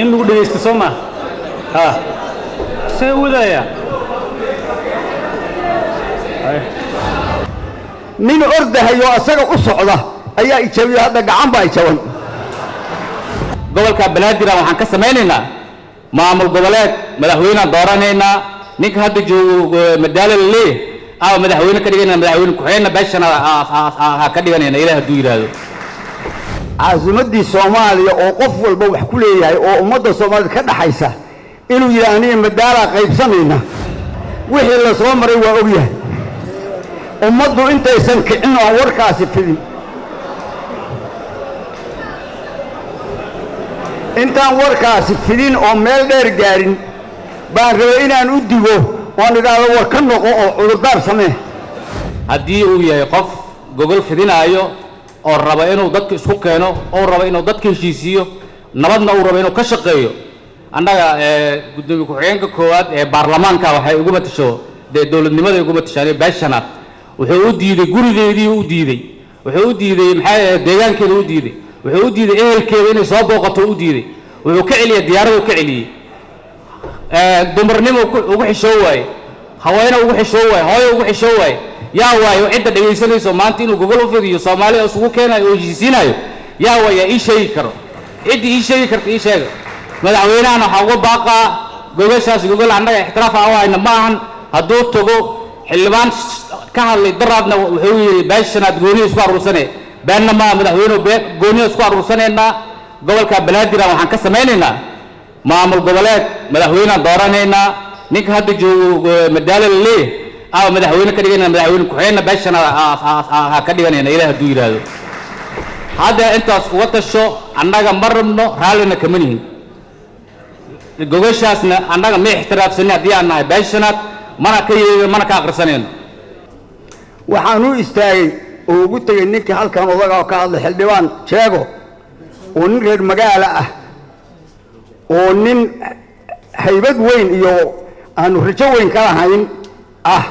in lagu dhegaysto soo maa see wadaya nin ordahayo asaga u socda ayaa ijabiyo hadda gacan baa ijaban gobolka banaadir waxaan ka samaynaynaa. Maamul goboleed madaxweynaan dooranaynaa. Ninka hadda joogo madaalo la leeyahay. Ama madaxweyne ka dhiganayna madaxweyne ku-xigeenna beeshana ha ka dhiganayna ilaah hadduu yidhaahdo caasimaddii soomaaliya oo qof walba wax ku leeyahay oo ummadda soomaaliyed ka dhaxaysa inuu yidhi aniga madaalaa qaybsanayna wixii la soo maray waa ogyahay ummaddu intaysan kicin oon warkaasi fidin. Intaan warkaasi fidin oo meel dheer gaarin baan rabay inaan u digo oon idhaahdo war ka noqo oo cudurdaar samee. Haddii uu yahay qof gogol fidinaayo oo raba inuu dadka isku keeno oo raba inuu dadka heshiisiiyo nabadna uu rabo inuu ka shaqeeyo. Annaga gudoomiye ku-xigeenka koowaad ee baarlamaanka waxay ugu matasho dee dowladnimaday ugu matashaan beeshanaad wuxuu u diiday gurigeedii u diiday. Wuxuu u diiday maxaa deegaankeeda u diiday. Wuxuu u diiday ehelkeeda inay soo booqato u diiday. Wuxuu ka celiyey diyaaradu ka celiyey dumarnimo ugu xishoo waaye. Haweene ugu xishoo waaye hooyo ugu xishoo waaye yaa waayo cidda dhegaysanayso maanta inuu gogol u fidiyo soomaaliya isugu keenayo oo heshiisiinayo yaa waayaa ii sheegi karo. Ciddii ii sheegi karta ii sheega. Madaxweynahana waxaa uga baaqaa gogashaas gogol annaga ixtiraaf aan u hayna ma ahan. Hadduu tago xildhibaan ka hadlay daraadna wuxuu yidhi beeshanaad gooniya isku aruursane beenna maa madaxweyne gooniya isku aruursanaynaa gobolka banaadir waxaan ka samaynaynaa. Maamul goboleed madaxweynaan dooranaynaa. Ninka hadda joogo madaalo la leeyahay ama madaxweyne ka dhiganayna madaxweyne ku-xigeenna beeshana ha ka dhiganayna ilaah hadduu yidhaahdo. Hadda intaas uga tasho annaga ma rabno raallina kama nihin. Gogashaasna annaga ma ixtiraafsanin haddii aan nahay beeshanaad mana ka yeegin mana ka akhrisanayno waxaan u istaagay oo ugu tegey ninkii halkan odaga ka hadlay xildhibaan jeego oo nin reer magaala ah oo nin haybad weyn iyo aanu rajo weyn ka lahayn ah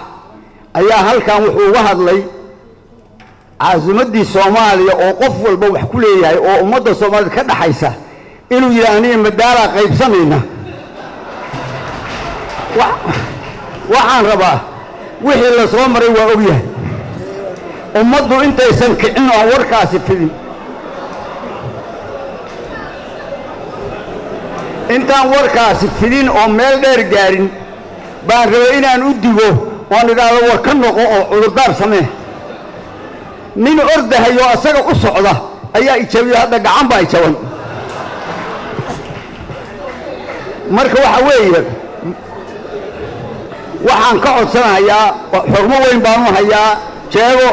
ayaa halkan wuxuu uga hadlay caasimaddii soomaaliya oo qof walba wax ku leeyahay oo ummadda soomaaliyed ka dhaxaysa inuu yidhi aniga madaalaa qaybsanayna waxaan rabaa wixii la soo maray waa ogyahay ummaddu intaysan kicin oon warkaasi fidin. Intaan warkaasi fidin oo meel dheer gaarin baan rabay inaan u digo oon idhaahdo war ka noqo oo cudurdaar samee. Nin ordahayo asaga u socda ayaa ijabiyo hadda gacan baa ijaban marka waxa weeye waxaan ka codsanahayaa xurmo weyn baanu hayaa jeego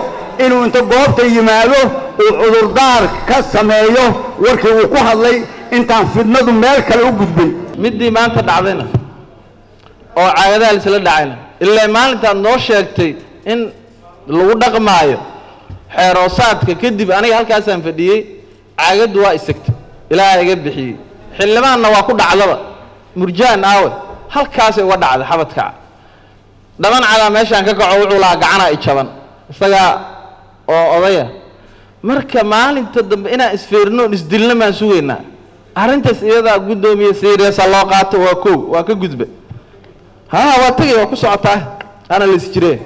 inuu inta goobta yimaado uu cudurdaar ka sameeyo warkii uu ku hadlay intaan fidnadu meel kale u gudbin. Middii maanta dhacdayna oo caagadaha laisla dhacayna ilaa maalintaad noo sheegtay in lagu dhaqmaayo xeeroosaadka kadib aniga halkaasaan fadhiyey caagaddu waa isagtay ilaaha iga bixiyey. Xildhibaanna waa ku dhacdaba. Murjaan aawe halkaasay uga dhacday xabadkaca dhaban cadaa meeshaan ka kaco wuxuu lahaa gacanaa i jaban. Isagaa oo odaya marka maalinta dambe inaan isfeerino on isdilna maan sugaynaa arrintaas iyadaa guddoomiye siriasa loo qaato waa kow waa ka gudba haa waa tegay waa ku socotaa ana la isjiree